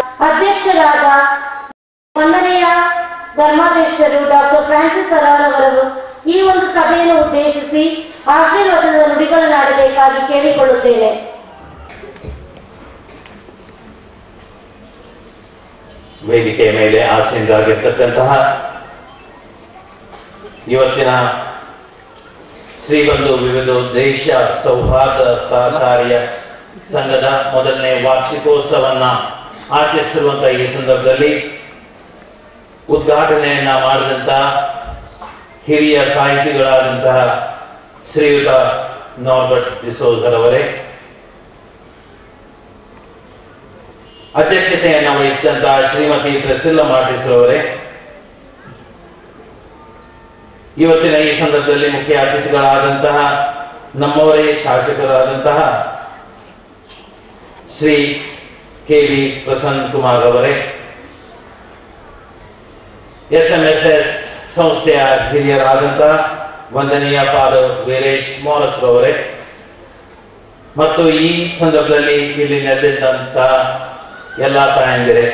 ಅಧ್ಯಕ್ಷರಾದ ಒಂದನೆಯ ಧರ್ಮಾಧ್ಯಕ್ಷರು doctor Francis ಅವರು ಈ ಒಂದು ಸಭೆಯನ್ನು ಉದ್ದೇಶಿಸಿ ಆಶೀರ್ವಾದದ ನುಡಿಗಳನ್ನಾಡಬೇಕಾಗಿ ಕೇಳಿಕೊಳ್ಳುತ್ತೇನೆ. ವೇದಿಕೆಯ ಮೇಲೆ ಆಸೀನರಾಗಿರ್ತಕ್ಕಂತಹ ಇವತ್ತಿನ ಶ್ರೀಬಂಧು ವಿವಿಧ ದೇಶ ಸೌಹಾರ್ದ ಸಹಕಾರಿಯ ಸಂಘದ ಮೊದಲನೇ ವಾರ್ಷಿಕೋತ್ಸವನ್ನ ಆಚರಿಸಿರುವಂತಹ ಈ ಸಂದರ್ಭದಲ್ಲಿ ಉದ್ಘಾಟನೆಯನ್ನ ಮಾಡಿದಂತಹ ಹಿರಿಯ ಸಾಹಿತಿಗಳಾದಂತಹ ಶ್ರೀಯುತ ನಾರ್ಬರ್ಟ್ ಡಿಸೋಜರ್ ಅವರೇ. ಅಧ್ಯಕ್ಷತೆಯನ್ನು ವಹಿಸಿದಂತಹ ಶ್ರೀಮತಿ ಪ್ರಸಿಲ್ಲ ಅವರೇ. ಇವತ್ತಿನ ಈ ಸಂದರ್ಭದಲ್ಲಿ ಮುಖ್ಯ ಅತಿಥಿಗಳಾದಂತಹ ನಮ್ಮವರೇ ಶಾಸಕರಾದಂತಹ ಶ್ರೀ ಕೆ ವಿ ಪ್ರಸನ್ನ ಕುಮಾರ್ ಅವರೇ. ಎಸ್ ಎಂ ಎಸ್ ಎಸ್ ಸಂಸ್ಥೆಯ ಹಿರಿಯರಾದಂತಹ ವಂದನೀಯ ಫಾದರ್ ವೀರೇಶ್ ಮೋರಸ್ ಅವರೇ. ಮತ್ತು ಈ ಸಂದರ್ಭದಲ್ಲಿ ಇಲ್ಲಿ ನೆರೆದಿದ್ದಂತಹ ಎಲ್ಲ ತಾಯಂದಿರೆ,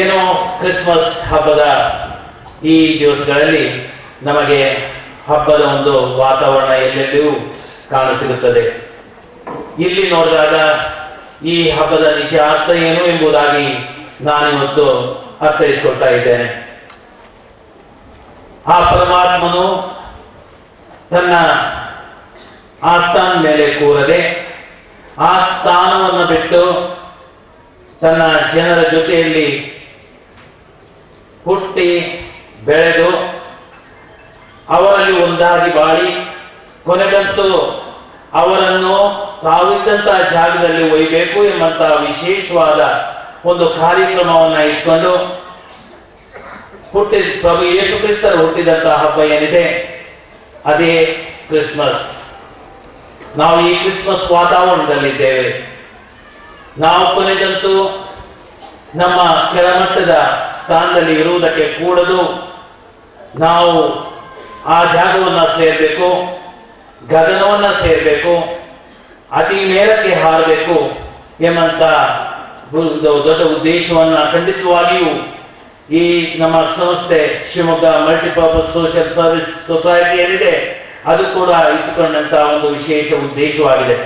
ಏನೋ ಕ್ರಿಸ್ಮಸ್ ಹಬ್ಬದ ಈ ದಿವಸಗಳಲ್ಲಿ ನಮಗೆ ಹಬ್ಬದ ಒಂದು ವಾತಾವರಣ ಎಲ್ಲೆಲ್ಲಿಯೂ ಕಾಣಸಿಗುತ್ತದೆ. ಇಲ್ಲಿ ನೋಡಿದಾಗ ಈ ಹಬ್ಬದ ನಿಜ ಅರ್ಥ ಏನು ಎಂಬುದಾಗಿ ನಾನಿವತ್ತು ಅರ್ಥೈಸಿಕೊಳ್ತಾ ಇದ್ದೇನೆ. ಆ ಪರಮಾತ್ಮನು ತನ್ನ ಆಸ್ಥಾನ ಮೇಲೆ ಕೂರದೆ ಆ ಸ್ಥಾನವನ್ನು ಬಿಟ್ಟು ತನ್ನ ಜನರ ಜೊತೆಯಲ್ಲಿ ಹುಟ್ಟಿ ಬೆಳೆದು ಅವರಲ್ಲಿ ಒಂದಾಗಿ ಬಾಳಿ ಕೊನೆಗಂತೂ ಅವರನ್ನು ತಾವಿದ್ದಂತಹ ಜಾಗದಲ್ಲಿ ಒಯ್ಯಬೇಕು ಎಂಬಂತಹ ವಿಶೇಷವಾದ ಒಂದು ಕಾರ್ಯಕ್ರಮವನ್ನು ಇಟ್ಕೊಂಡು ಹುಟ್ಟಿದ ಪ್ರಭು ಯೇಸು ಕ್ರಿಸ್ತರು ಹುಟ್ಟಿದಂತಹ ಹಬ್ಬ ಏನಿದೆ? ಅದೇ ಕ್ರಿಸ್ಮಸ್. ನಾವು ಈ ಕ್ರಿಸ್ಮಸ್ ವಾತಾವರಣದಲ್ಲಿದ್ದೇವೆ. ನಾವು ಕೊನೆಗಂತೂ ನಮ್ಮ ಕೆಳಮಟ್ಟದ ಸ್ಥಾನದಲ್ಲಿ ಇರುವುದಕ್ಕೆ ಕೂಡದು ನಾವು ಆ ಜಾಗವನ್ನು ಸೇರಬೇಕು, ಗಗನವನ್ನು ಸೇರಬೇಕು ಅತಿ ಮೇಲಕ್ಕೆ ಹಾರಬೇಕು ಎಂಬಂತ ದೊಡ್ಡ ಉದ್ದೇಶವನ್ನು ಖಂಡಿತವಾಗಿಯೂ ಈ ನಮ್ಮ ಸಂಸ್ಥೆ Shivamogga multipurpose social service society ಏನಿದೆ ಅದು ಕೂಡ ಇಟ್ಟುಕೊಂಡಂತಹ ಒಂದು ವಿಶೇಷ ಉದ್ದೇಶವಾಗಿದೆ.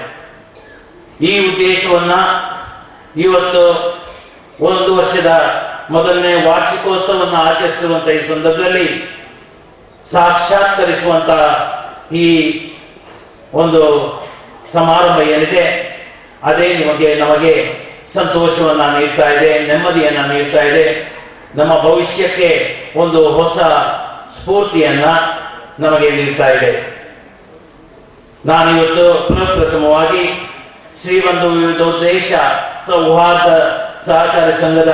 ಈ ಉದ್ದೇಶವನ್ನ ಇವತ್ತು ಒಂದು ವರ್ಷದ ಮೊದಲನೇ ವಾರ್ಷಿಕೋತ್ಸವವನ್ನು ಆಚರಿಸಿರುವಂತಹ ಈ ಸಂದರ್ಭದಲ್ಲಿ ಸಾಕ್ಷಾತ್ಕರಿಸುವಂತಹ ಈ ಒಂದು ಸಮಾರಂಭ ಏನಿದೆ, ಅದೇ ನಿಮಗೆ, ನಮಗೆ ಸಂತೋಷವನ್ನು ನೀಡ್ತಾ ಇದೆ, ನೆಮ್ಮದಿಯನ್ನು ನೀಡ್ತಾ ಇದೆ. ನಮ್ಮ ಭವಿಷ್ಯಕ್ಕೆ ಒಂದು ಹೊಸ ಸ್ಫೂರ್ತಿಯನ್ನು ನಮಗೆ ನೀಡ್ತಾ ಇದೆ. ನಾನಿವತ್ತು ಪ್ರಪ್ರಥಮವಾಗಿ ಶ್ರೀಬಂಧು ದೇಶ ಸೌಹಾರ್ದ ಸಹಕಾರ ಸಂಘದ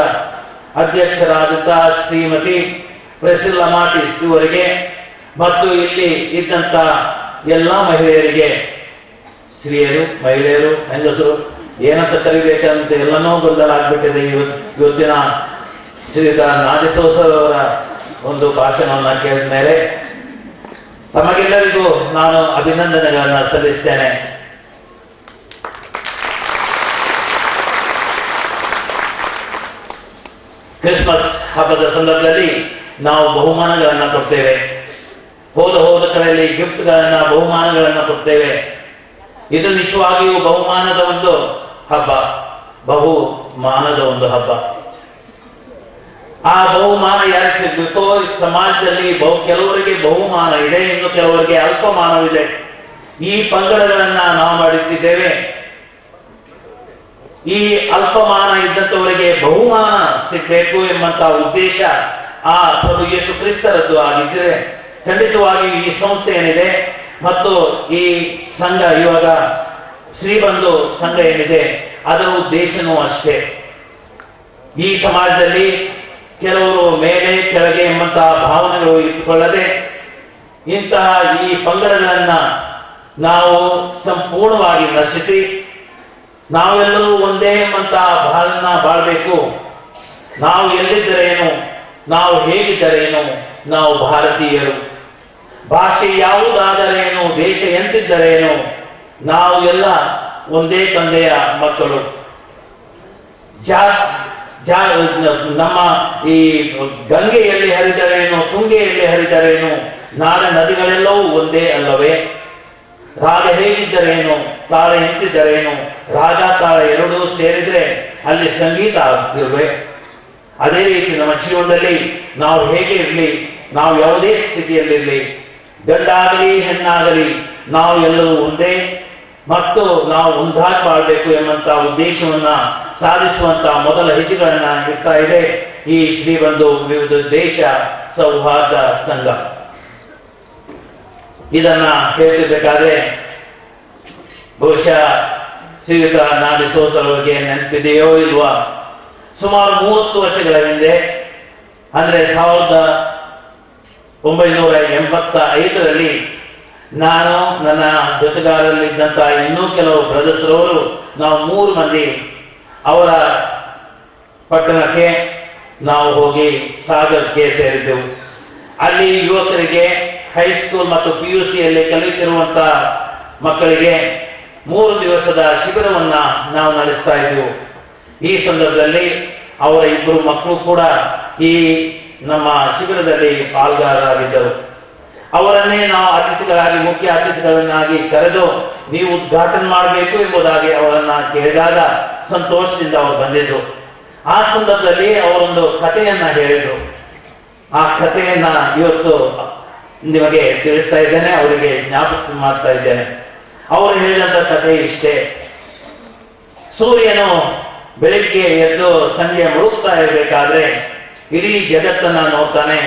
ಅಧ್ಯಕ್ಷರಾದಂತಹ ಶ್ರೀಮತಿ ಪ್ರಸಿಲ್ಲ ಮಾತಿಸ್ ಇವರಿಗೆ ಮತ್ತು ಇಲ್ಲಿ ಇದ್ದಂಥ ಎಲ್ಲ ಮಹಿಳೆಯರಿಗೆ ಸ್ತ್ರೀಯರು, ಮಹಿಳೆಯರು, ಹೆಂಗಸರು, ಏನಂತ ಕರಿಬೇಕಂತ ಎಲ್ಲನೂ ಗೊಂದಲ ಆಗ್ಬಿಟ್ಟಿದೆ ಇವತ್ತು ಇವತ್ತಿನ ಶ್ರೀಯುತ ನಾದಿಸೋಸರವರ ಒಂದು ಭಾಷಣವನ್ನು ಕೇಳಿದ ಮೇಲೆ ತಮಗೆಲ್ಲರಿಗೂ ನಾನು ಅಭಿನಂದನೆಗಳನ್ನು ಸಲ್ಲಿಸ್ತೇನೆ. ಕ್ರಿಸ್ಮಸ್ ಹಬ್ಬದ ಸಂದರ್ಭದಲ್ಲಿ ನಾವು ಬಹುಮಾನಗಳನ್ನು ಕೊಡ್ತೇವೆ. ಹೋದ ಹೋದ ಕಡೆಯಲ್ಲಿ ಗಿಫ್ಟ್ಗಳನ್ನು ಬಹುಮಾನಗಳನ್ನು ಕೊಡ್ತೇವೆ. ಇದು ನಿಜವಾಗಿಯೂ ಬಹುಮಾನದ ಒಂದು ಹಬ್ಬ ಬಹುಮಾನದ ಒಂದು ಹಬ್ಬ. ಆ ಬಹುಮಾನ ಯಾರು ಸಿಗ್ಬೇಕೋ ಸಮಾಜದಲ್ಲಿ ಬಹು, ಕೆಲವರಿಗೆ ಬಹುಮಾನ ಇದೆ, ಇನ್ನು ಕೆಲವರಿಗೆ ಅಲ್ಪಮಾನವಿದೆ. ಈ ಪಂಗಡಗಳನ್ನ ನಾವು ಮಾಡುತ್ತಿದ್ದೇವೆ ಈ ಅಲ್ಪಮಾನ ಇದ್ದಂಥವರಿಗೆ ಬಹುಮಾನ ಸಿಗಬೇಕು ಎಂಬಂತಹ ಉದ್ದೇಶ ಆ ಪ್ರಭು ಯೇಸು ಕ್ರಿಸ್ತರದ್ದು ಆಗಿದ್ದರೆ ಖಂಡಿತವಾಗಿ ಈ ಸಂಸ್ಥೆ ಏನಿದೆ ಮತ್ತು ಈ ಸಂಘ ಇವಾಗ ಶ್ರೀಬಂಧು ಸಂಘ ಏನಿದೆ ಅದರ ಉದ್ದೇಶನೂ ಅಷ್ಟೇ. ಈ ಸಮಾಜದಲ್ಲಿ ಕೆಲವರು ಮೇಲೆ, ಕೆಳಗೆ ಎಂಬಂತಹ ಭಾವನೆಗಳು ಇಟ್ಟುಕೊಳ್ಳದೆ, ಇಂತಹ ಈ ಪಂಗಡಗಳನ್ನು ನಾವು ಸಂಪೂರ್ಣವಾಗಿ ನಶಿಸಿ, ನಾವೆಲ್ಲರೂ ಒಂದೇ ಎಂಬಂತಹ ಭಾವನ ಬಾಳ್ಬೇಕು. ನಾವು ಎಲ್ಲಿದ್ದರೇನು ನಾವು ಹೇಗಿದ್ದರೇನು ನಾವು ಭಾರತೀಯರು. ಭಾಷೆ ಯಾವುದಾದರೇನು ದೇಶ ಎಂತಿದ್ದರೇನು ನಾವು ಎಲ್ಲ ಒಂದೇ ತಂದೆಯ ಮಕ್ಕಳು. ಜಾ ಜಾ, ನಮ್ಮ ಈ ಗಂಗೆಯಲ್ಲಿ ಹರಿದರೇನು ತುಂಗೆಯಲ್ಲಿ ಹರಿದರೇನು ನಾಡ ನದಿಗಳೆಲ್ಲವೂ ಒಂದೇ ಅಲ್ಲವೇ? ರಾಜ ಹೇಗಿದ್ದರೇನು ತಾಳ ಎಂತಿದ್ದರೇನು ರಾಜ ತಾಳ ಎರಡೂ ಸೇರಿದ್ರೆ ಅಲ್ಲಿ ಸಂಗೀತ ಆಗ್ತಿರುವೆ. ಅದೇ ರೀತಿ ನಮ್ಮ ಜೀವನದಲ್ಲಿ ನಾವು ಹೇಗೆ ಇರಲಿ, ನಾವು ಯಾವುದೇ ಸ್ಥಿತಿಯಲ್ಲಿರಲಿ ಗಂಡಾಗಲಿ, ಹೆಣ್ಣಾಗಲಿ, ನಾವು ಎಲ್ಲರೂ ಒಂದೇ, ಮತ್ತು ನಾವು ಒಂದಾಗಿ ಮಾಡಬೇಕು ಎಂಬಂತಹ ಉದ್ದೇಶವನ್ನ ಸಾಧಿಸುವಂತಹ ಮೊದಲ ಹೆಜ್ಜೆಗಳನ್ನ ಇಡ್ತಾ ಇದೆ ಈ ಶ್ರೀ ಬಂಧು ವಿವಿಧ ದೇಶ ಸೌಹಾರ್ದ ಸಂಘ. ಇದನ್ನ ಹೇಳ್ತಿರ್ಬೇಕಾದ್ರೆ, ಬಹುಶಃ ಶ್ರೀಯುತ ನಾಡಿ ಸೋಸರವರಿಗೆ ನೆನಪಿದೆಯೋ ಇಲ್ವಾ, ಸುಮಾರು ಮೂವತ್ತು ವರ್ಷಗಳ ಹಿಂದೆ, ಅಂದ್ರೆ ಸಾವಿರದ ಒಂಬೈನೂರ ಎಂಬತ್ತ ಐದರಲ್ಲಿ ನಾನು ನನ್ನ ಜೊತೆಗಾರರಲ್ಲಿದ್ದಂಥ ಇನ್ನೂ ಕೆಲವು ಬ್ರದರ್ಸರವರು ನಾವು ಮೂರು ಮಂದಿ, ಅವರ ಪಟ್ಟಣಕ್ಕೆ ನಾವು ಹೋಗಿ ಸಾಗರಕ್ಕೆ ಸೇರಿದ್ದೆವು. ಅಲ್ಲಿ ಯುವಕರಿಗೆ ಹೈಸ್ಕೂಲ್ ಮತ್ತು ಪಿ ಯು ಸಿಯಲ್ಲಿ ಕಲಿತಿರುವಂಥ ಮಕ್ಕಳಿಗೆ ಮೂರು ದಿವಸದ ಶಿಬಿರವನ್ನ ನಾವು ನಡೆಸ್ತಾ ಇದ್ದೆವು. ಈ ಸಂದರ್ಭದಲ್ಲಿ ಅವರ ಇಬ್ಬರು ಮಕ್ಕಳು ಕೂಡ ಈ ನಮ್ಮ ಶಿಬಿರದಲ್ಲಿ ಪಾಲ್ಗಾರರಾಗಿದ್ದರು. ಅವರನ್ನೇ ನಾವು ಅತಿಥಿಗಳಾಗಿ ಮುಖ್ಯ ಅತಿಥಿಗಳನ್ನಾಗಿ ಕರೆದು ನೀವು ಉದ್ಘಾಟನೆ ಮಾಡಬೇಕು ಎಂಬುದಾಗಿ ಅವರನ್ನ ಕೇಳಿದಾಗ ಸಂತೋಷದಿಂದ ಅವರು ಬಂದಿದ್ರು ಆ ಸಂದರ್ಭದಲ್ಲಿ ಅವರೊಂದು ಕಥೆಯನ್ನ ಹೇಳಿದ್ರು. ಆ ಕಥೆಯನ್ನ ಇವತ್ತು ನಿಮಗೆ ತಿಳಿಸ್ತಾ ಇದ್ದೇನೆ, ಅವರಿಗೆ ಜ್ಞಾಪಕ ಮಾಡ್ತಾ ಇದ್ದೇನೆ. ಅವರು ಹೇಳಿದಂತ ಕಥೆ ಇಷ್ಟೇ. ಸೂರ್ಯನು ಬೆಳಿಗ್ಗೆ ಎದ್ದು ಸಂಜೆ ಮುಳುಗ್ತಾ ಇರಬೇಕಾದ್ರೆ ಇಡೀ ಜಗತ್ತನ್ನು ನೋಡ್ತಾನೆ.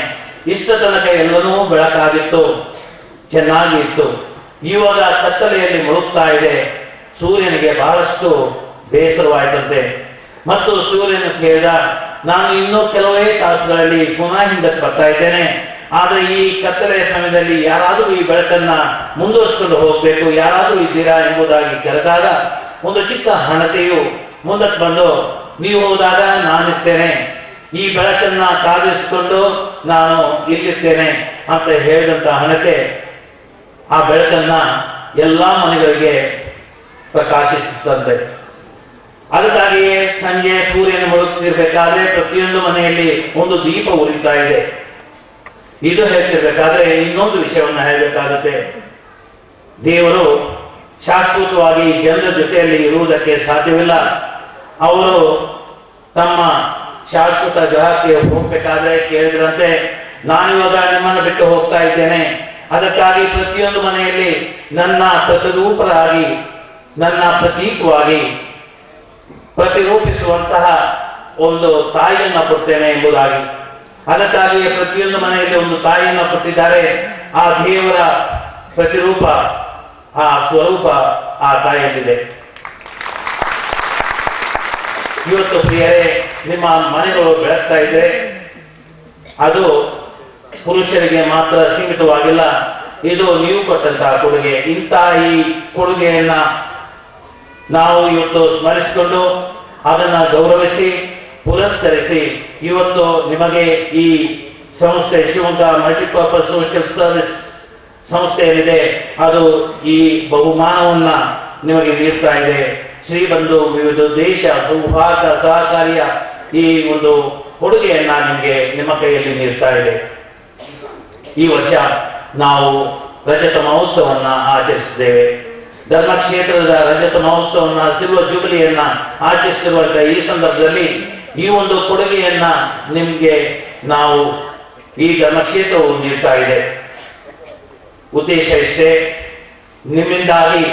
ಇಷ್ಟ ತನಕ ಎಲ್ಲವೂ ಬೆಳಕಾಗಿತ್ತು ಚೆನ್ನಾಗಿ ಇತ್ತು ಇವಾಗ ಕತ್ತಲೆಯಲ್ಲಿ ಮುಳುಗ್ತಾ ಇದೆ. ಸೂರ್ಯನಿಗೆ ಬಹಳಷ್ಟು ಬೇಸರವಾಯಿತಂತೆ. ಮತ್ತು ಸೂರ್ಯನ ಕೇಳಿದ, ನಾನು ಇನ್ನೂ ಕೆಲವೇ ತಾಸುಗಳಲ್ಲಿ ಪುನಃ ಹಿಂದಕ್ಕೆ ಬರ್ತಾ ಇದ್ದೇನೆ. ಆದರೆ ಈ ಕತ್ತಲೆಯ ಸಮಯದಲ್ಲಿ ಯಾರಾದರೂ ಈ ಬೆಳಕನ್ನ ಮುಂದುವರಿಸಿಕೊಂಡು ಹೋಗಬೇಕು, ಯಾರಾದರೂ ಇದ್ದೀರಾ ಎಂಬುದಾಗಿ ಕರೆದಾಗ ಒಂದು ಚಿಕ್ಕ ಹಣತೆಯು ಮುಂದಕ್ಕೆ ಬಂದು, ನೀವು ಹೋದಾಗ ನಾನಿರ್ತೇನೆ. ಈ ಬೆಳಕನ್ನ ಸಾಧಿಸಿಕೊಂಡು ನಾನು ಇಲ್ಲಿರ್ತೇನೆ ಅಂತ ಹೇಳಿದಂತ ಹಣತೆ ಆ ಬೆಳಕನ್ನ ಎಲ್ಲಾ ಮನೆಗಳಿಗೆ ಪ್ರಕಾಶಿಸುತ್ತಂತೆ. ಅದಕ್ಕಾಗಿಯೇ ಸಂಜೆ ಸೂರ್ಯನ ಮುಳುಗ್ತಿರ್ಬೇಕಾದ್ರೆ ಪ್ರತಿಯೊಂದು ಮನೆಯಲ್ಲಿ ಒಂದು ದೀಪ ಉರಿತಾ ಇದೆ. ಇದು ಹೇಳ್ತಿರ್ಬೇಕಾದ್ರೆ ಇನ್ನೊಂದು ವಿಷಯವನ್ನು ಹೇಳಬೇಕಾಗುತ್ತೆ. ದೇವರು ಶಾಶ್ವತವಾಗಿ ಜನರ ಜೊತೆಯಲ್ಲಿ ಇರುವುದಕ್ಕೆ ಸಾಧ್ಯವಿಲ್ಲ. ಅವರು ತಮ್ಮ ಶಾಶ್ವತ ಗ್ರಹಕ್ಕೆ ಹೋಗ್ಬೇಕಾದ್ರೆ ಕೇಳಿದ್ರಂತೆ ನಾನಿವಾಗ ನಿಮ್ಮನ್ನು ಬಿಟ್ಟು ಹೋಗ್ತಾ ಇದ್ದೇನೆ. ಅದಕ್ಕಾಗಿ ಪ್ರತಿಯೊಂದು ಮನೆಯಲ್ಲಿ ನನ್ನ ಪ್ರತಿರೂಪರಾಗಿ, ನನ್ನ ಪ್ರತೀಕವಾಗಿ ಪ್ರತಿರೂಪಿಸುವಂತಹ ಒಂದು ತಾಯಿಯನ್ನ ಕೊಡ್ತೇನೆ ಎಂಬುದಾಗಿ. ಅದಕ್ಕಾಗಿ ಪ್ರತಿಯೊಂದು ಮನೆಯಲ್ಲಿ ಒಂದು ತಾಯಿಯನ್ನ ಕೊಟ್ಟಿದ್ದಾರೆ. ಆ ದೇವರ ಪ್ರತಿರೂಪ, ಆ ಸ್ವರೂಪ ಆ ತಾಯಿಯಲ್ಲಿದೆ. ಇವತ್ತು ಪ್ರಿಯರೇ ನಿಮ್ಮ ಮನೆಗಳು ಬೆಳಗ್ತಾ ಇದೆ ಅದು ಪುರುಷರಿಗೆ ಮಾತ್ರ ಸೀಮಿತವಾಗಿಲ್ಲ. ಇದು ನೀವು ಕೊಟ್ಟಂತಹ ಕೊಡುಗೆ. ಇಂತಹ ಈ ಕೊಡುಗೆಯನ್ನ ನಾವು ಇವತ್ತು ಸ್ಮರಿಸಿಕೊಂಡು ಅದನ್ನ ಗೌರವಿಸಿ, ಪುರಸ್ಕರಿಸಿ ಇವತ್ತು ನಿಮಗೆ ಈ ಸಂಸ್ಥೆ ಶಿವಮೊಗ್ಗ ಮಲ್ಟಿಪರ್ಪಸ್ ಸೋಷಿಯಲ್ ಸರ್ವಿಸ್ ಸಂಸ್ಥೆ ಏನಿದೆ ಅದು ಈ ಬಹುಮಾನವನ್ನ ನಿಮಗೆ ನೀಡ್ತಾ ಇದೆ. ಶ್ರೀಬಂಧು ವಿವಿಧ ದೇಶ, ಸೌಹಾರ್ದ, ಸಹಕಾರಿಯ ಈ ಒಂದು ಕೊಡುಗೆಯನ್ನ ನಿಮಗೆ ನಿಮ್ಮ ಕೈಯಲ್ಲಿ ನೀಡ್ತಾ ಇದೆ. ಈ ವರ್ಷ ನಾವು ರಜತ ಮಹೋತ್ಸವನ್ನ ಆಚರಿಸಿದ್ದೇವೆ. ಧರ್ಮಕ್ಷೇತ್ರದ ರಜತ ಮಹೋತ್ಸವನ್ನ, ಸಿಲ್ವ ಜೂಬಿಲಿಯನ್ನ ಆಚರಿಸಿರುವಂತ ಈ ಸಂದರ್ಭದಲ್ಲಿ ಈ ಒಂದು ಕೊಡುಗೆಯನ್ನ ನಿಮ್ಗೆ ನಾವು ಈ ಧರ್ಮಕ್ಷೇತ್ರವು ನೀಡ್ತಾ ಇದೆ. ಉದ್ದೇಶ ಇಷ್ಟೇ, ನಿಮ್ಮಿಂದಾಗಿ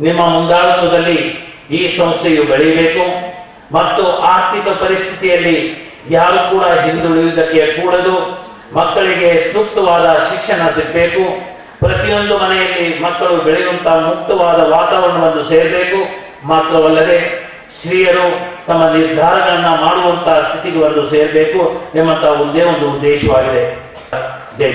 ನಿಮ್ಮ ಮುಂದಾಳತ್ವದಲ್ಲಿ ಈ ಸಂಸ್ಥೆಯು ಬೆಳೆಯಬೇಕು. ಮತ್ತು ಆರ್ಥಿಕ ಪರಿಸ್ಥಿತಿಯಲ್ಲಿ ಯಾರು ಕೂಡ ಹಿಂದುಳಿಯುವುದಕ್ಕೆ ಕೂಡದು, ಮಕ್ಕಳಿಗೆ ಸೂಕ್ತವಾದ ಶಿಕ್ಷಣ ಸಿಗಬೇಕು, ಪ್ರತಿಯೊಂದು ಮನೆಯಲ್ಲಿ ಮಕ್ಕಳು ಬೆಳೆಯುವಂತಹ ಮುಕ್ತವಾದ ವಾತಾವರಣವನ್ನು ಸೇರಬೇಕು. ಮಾತ್ರವಲ್ಲದೆ ಸ್ತ್ರೀಯರು ತಮ್ಮ ನಿರ್ಧಾರಗಳನ್ನ ಮಾಡುವಂತಹ ಸ್ಥಿತಿಗೆ ಒಂದು ಸೇರಬೇಕು ಎಂಬಂತಹ ಒಂದೇ ಒಂದು ಉದ್ದೇಶವಾಗಿದೆ. ಜೈ